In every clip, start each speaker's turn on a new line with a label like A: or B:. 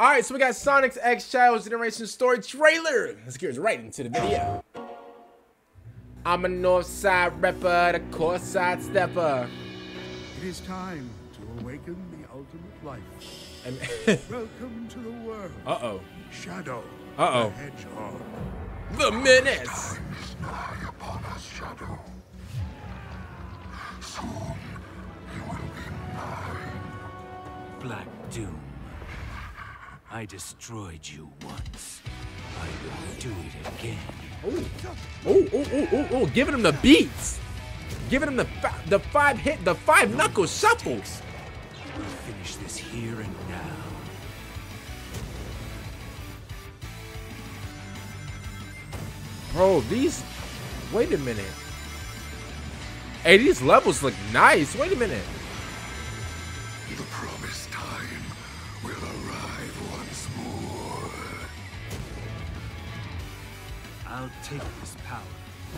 A: All right, so we got Sonic's X Shadows Generation story trailer. Let's get right into the video. I'm a north side rapper, the core side stepper.
B: It is time to awaken the ultimate life.
A: And
B: Welcome to the world.
A: uh-oh.
B: Shadow.
A: Uh-oh.
B: The hedgehog.
A: The menace.
C: upon us, Shadow. Soon you will be mine.
D: Black Doom. I destroyed you once. I will do it again.
A: Oh, oh, oh, oh, oh, oh, giving him the beats. Giving him the the five hit, the five knuckle shuffles.
D: We'll finish this here and now.
A: Bro, these. Wait a minute. Hey, these levels look nice. Wait a minute.
D: I'll take this power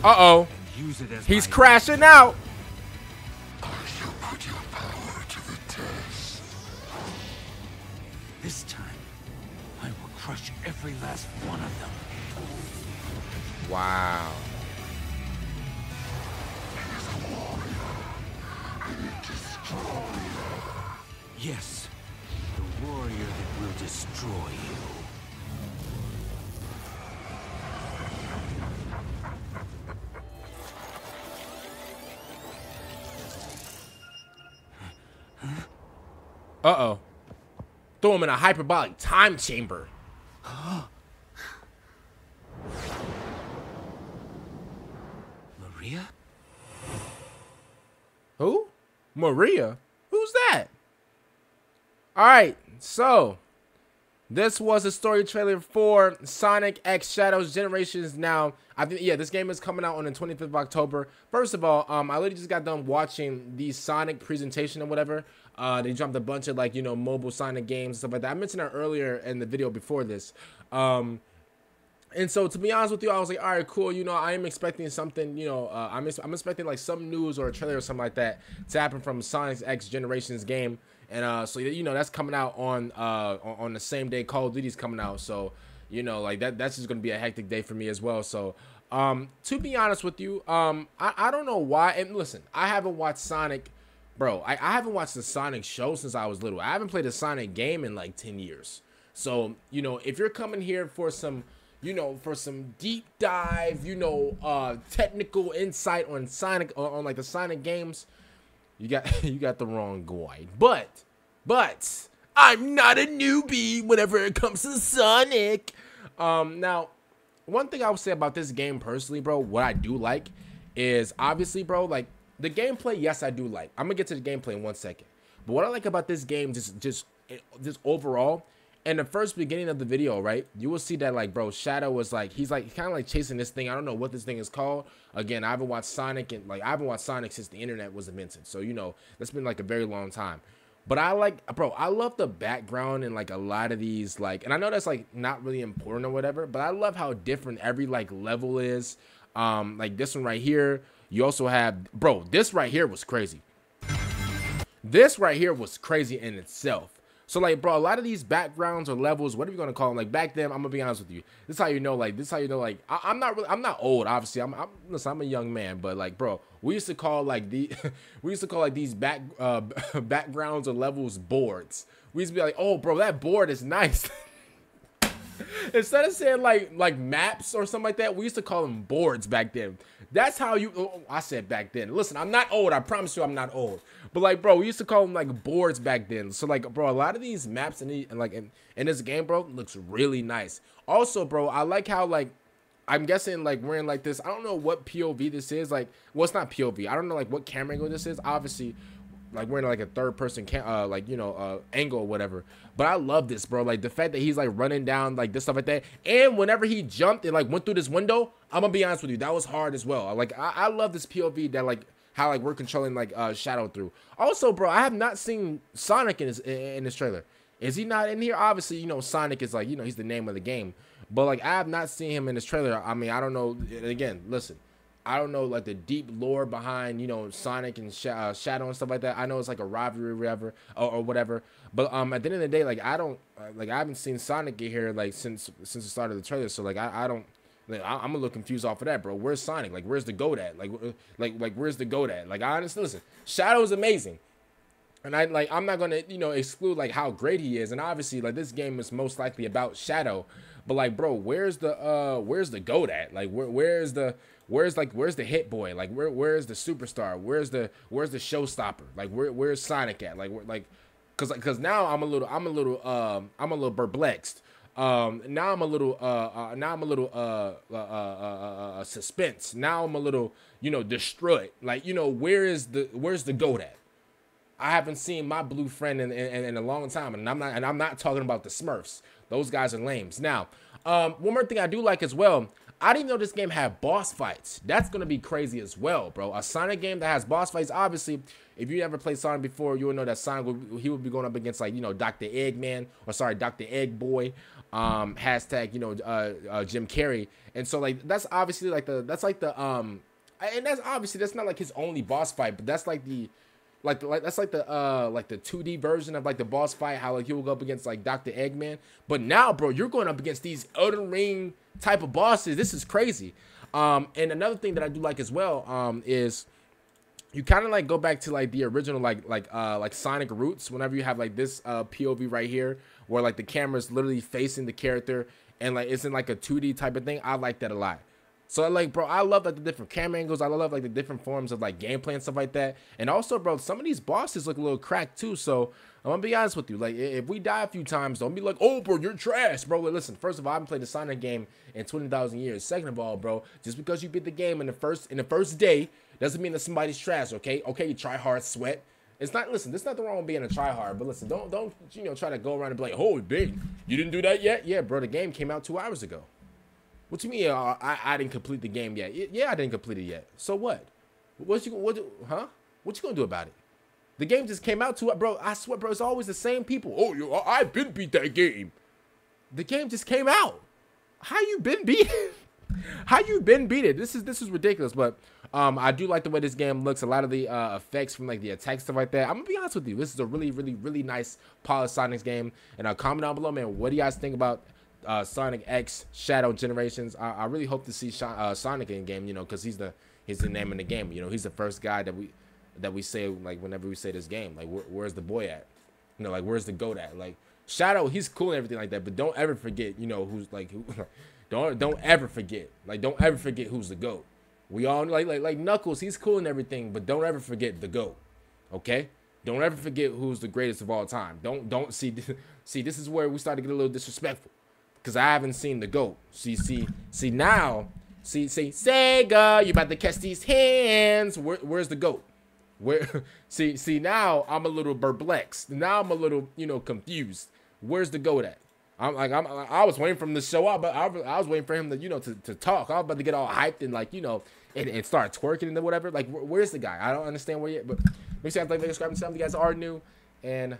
A: Uh oh.
D: use it as
A: He's
D: my
A: crashing out.
C: I shall put your power to the test.
D: This time, I will crush every last one of them.
A: Wow.
D: Yes, the warrior that will destroy you.
A: Uh oh. Throw him in a hyperbolic time chamber.
D: Maria?
A: Who? Maria? Who's that? All right, so this was a story trailer for Sonic X Shadows Generations. Now, I think yeah, this game is coming out on the 25th of October. First of all, um, I literally just got done watching the Sonic presentation or whatever. Uh, they dropped a bunch of like you know mobile Sonic games and stuff like that. I mentioned that earlier in the video before this. Um, and so to be honest with you, I was like, all right, cool. You know, I am expecting something. You know, uh, I'm I'm expecting like some news or a trailer or something like that to happen from Sonic X Generations game. And uh, so you know that's coming out on uh on, the same day Call of Duty's coming out. So you know like that that's just gonna be a hectic day for me as well. So um to be honest with you, um I, I don't know why. And listen, I haven't watched Sonic, bro. I, I haven't watched the Sonic show since I was little. I haven't played a Sonic game in like ten years. So you know if you're coming here for some you know, for some deep dive, you know, uh, technical insight on Sonic, on, like the Sonic games, you got you got the wrong guy. But, but I'm not a newbie whenever it comes to Sonic. Um, now, one thing I would say about this game personally, bro, what I do like is obviously, bro, like the gameplay. Yes, I do like. I'm gonna get to the gameplay in one second. But what I like about this game, just just just overall, in the first beginning of the video, right, you will see that like, bro, Shadow was like, he's like kind of like chasing this thing. I don't know what this thing is called. Again, I haven't watched Sonic and like I haven't watched Sonic since the internet was invented. So you know, that's been like a very long time. But I like, bro, I love the background and like a lot of these like, and I know that's like not really important or whatever, but I love how different every like level is. Um, like this one right here. You also have, bro, this right here was crazy. This right here was crazy in itself. So like, bro, a lot of these backgrounds or levels, whatever you're gonna call them, like back then, I'm gonna be honest with you. This is how you know, like, this is how you know, like, I, am not really, I'm not old, obviously. I'm, I'm, listen, I'm a young man, but like, bro, we used to call like the, we used to call like these back, uh, backgrounds or levels boards. We used to be like, oh, bro, that board is nice. Instead of saying like like maps or something like that, we used to call them boards back then. That's how you. Oh, I said back then. Listen, I'm not old. I promise you, I'm not old. But like, bro, we used to call them like boards back then. So like, bro, a lot of these maps and like in, in this game, bro, looks really nice. Also, bro, I like how like I'm guessing like we're in like this. I don't know what POV this is. Like, well, it's not POV. I don't know like what camera angle this is. Obviously, like we're in like a third person cam- uh like you know uh angle or whatever. But i love this bro. Like the fact that he's like running down like this stuff like that. And whenever he jumped and like went through this window i'm gonna be honest with you that was hard as well. Like i, I love this pov that like how like we're controlling like uh shadow through. Also bro i have not seen sonic in this in this trailer. Is he not in here? Obviously you know sonic is like you know he's the name of the game. But like i have not seen him in this trailer. I mean i don't know. Again listen I don't know like the deep lore behind you know Sonic and Sh- uh, Shadow and stuff like that. I know it's like a rivalry, or whatever, or, or whatever. But um, at the end of the day, like I don't uh, like I haven't seen Sonic get here like since since the start of the trailer. So like I, I don't. Like, I, am a little confused off of that, bro. Where's Sonic? Like, where's the goat at? Like, like, like, where's the goat at? Like, I honestly listen. Shadow is amazing, and I like. I'm not gonna, you know, exclude like how great he is. And obviously, like, this game is most likely about Shadow. But like, bro, where's the uh, where's the goat at? Like, where, where's the Where's like where's the hit boy? Like where where's the superstar? Where's the where's the showstopper? Like where where's Sonic at? Like where, like cuz cuz now I'm a little I'm a little um I'm a little perplexed. Um now I'm a little uh, uh now I'm a little uh uh, uh, uh, uh, suspense. Now I'm a little, you know, destroyed. Like, you know, where is the where's the goat at? I haven't seen my blue friend in, in, in, a long time, and I'm not and I'm not talking about the Smurfs. Those guys are lames. Now, um, one more thing I do like as well. I didn't know this game had boss fights. That's gonna be crazy as well, bro. A Sonic game that has boss fights. Obviously, if you never played Sonic before, you would know that Sonic would, he would be going up against like you know Dr. Eggman or sorry Dr. Egg Boy, um, hashtag you know uh, uh, Jim Carrey, and so like that's obviously like the that's like the um, and that's obviously that's not like his only boss fight, but that's like the like like that's like the uh like the 2D version of like the boss fight how like you will go up against like Dr. Eggman. But now, bro, you're going up against these Elden Ring type of bosses. This is crazy. Um, and another thing that I do like as well um, is you kind of like go back to like the original like like uh like Sonic roots whenever you have like this uh POV right here where like the camera's literally facing the character and like it's in like a 2D type of thing. I like that a lot. So like, bro, I love like the different camera angles. I love like the different forms of like gameplay and stuff like that. And also, bro, some of these bosses look a little cracked too. So I'm gonna be honest with you. Like, if we die a few times, don't be like, oh, bro, you're trash, bro. listen, first of all, I haven't played a Sonic game in 20,000 years. Second of all, bro, just because you beat the game in the first in the first day doesn't mean that somebody's trash. Okay, okay, you try hard, sweat. It's not. Listen, there's nothing wrong with being a tryhard, but listen, don't don't you know try to go around and be like, oh, big, you didn't do that yet? Yeah, bro, the game came out two hours ago. What you mean? Uh, I I didn't complete the game yet. Yeah, I didn't complete it yet. So what? What you what? Huh? What you gonna do about it? The game just came out to it, bro. I swear, bro. It's always the same people. Oh, you, I've been beat that game. The game just came out. How you been beat? How you been beat it? This is this is ridiculous. But um, I do like the way this game looks. A lot of the uh, effects from like the attack stuff like that. I'm gonna be honest with you. This is a really, really, really nice polished game. And uh, comment down below, man. What do you guys think about uh, Sonic X Shadow Generations. I, I really hope to see Sh uh, Sonic in game, you know, because he's the he's the name in the game. You know, he's the first guy that we that we say like whenever we say this game, like wh where's the boy at? You know, like where's the goat at? Like Shadow, he's cool and everything like that, but don't ever forget, you know, who's like who, don't don't ever forget, like don't ever forget who's the goat. We all like like like Knuckles, he's cool and everything, but don't ever forget the goat. Okay? Don't ever forget who's the greatest of all time. Don't don't see see this is where we start to get a little disrespectful because I haven't seen the goat. See, see, see now, see, see, Sega, you about to catch these hands. Where, where's the goat? Where? See, see now I'm a little perplexed. Now I'm a little, you know, confused. Where's the goat at? I'm like, I'm, I was waiting for him to show up, but I, I was waiting for him to, you know, to, to talk. I was about to get all hyped and like, you know, and, and start twerking and whatever. Like, where's the guy? I don't understand where yet. But make sure you guys like, subscribe, and tell you guys are new. And